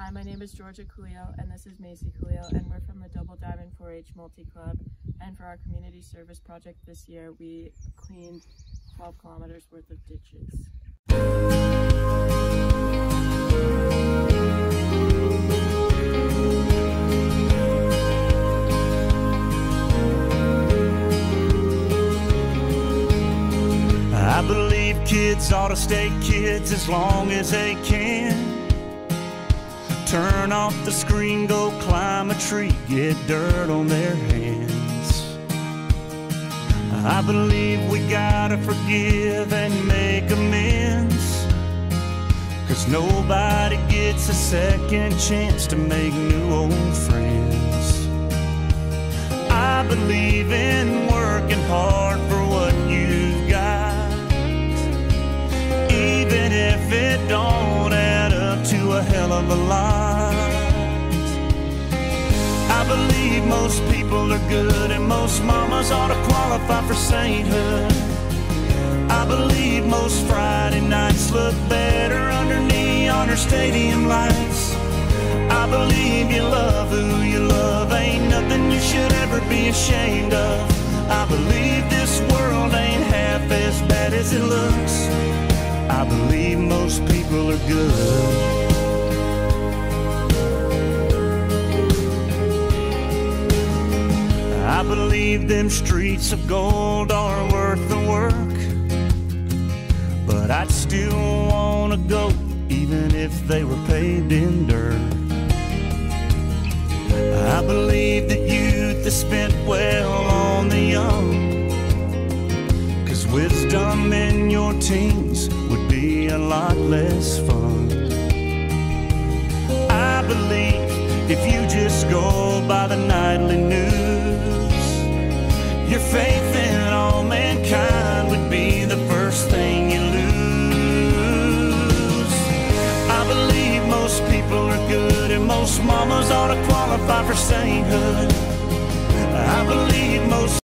Hi, my name is Georgia Kaliel and this is Macy Kaliel and we're from the Double Diamond 4-H Multi Club and for our community service project this year we cleaned 12 kilometers worth of ditches. I believe kids ought to stay kids as long as they can. Turn off the screen, go climb a tree, get dirt on their hands. I believe we gotta forgive and make amends. Cause nobody gets a second chance to make new old friends. I believe in working hard for what you've got. Even if it don't add up to a hell of a lot. Believe most people are good and most mamas ought to qualify for sainthood. I believe most Friday nights look better under neon or stadium lights. I believe you love who you love, ain't nothing you should ever be ashamed of. I believe this world ain't half as bad as it looks. I believe most people are good. Believe them streets of gold are worth the work. But I'd still wanna go even if they were paved in dirt. I believe that youth is spent well on the young. Cause wisdom in your teens would be a lot less fun. I believe if you just go by the nightly most mamas ought to qualify for sainthood. I believe most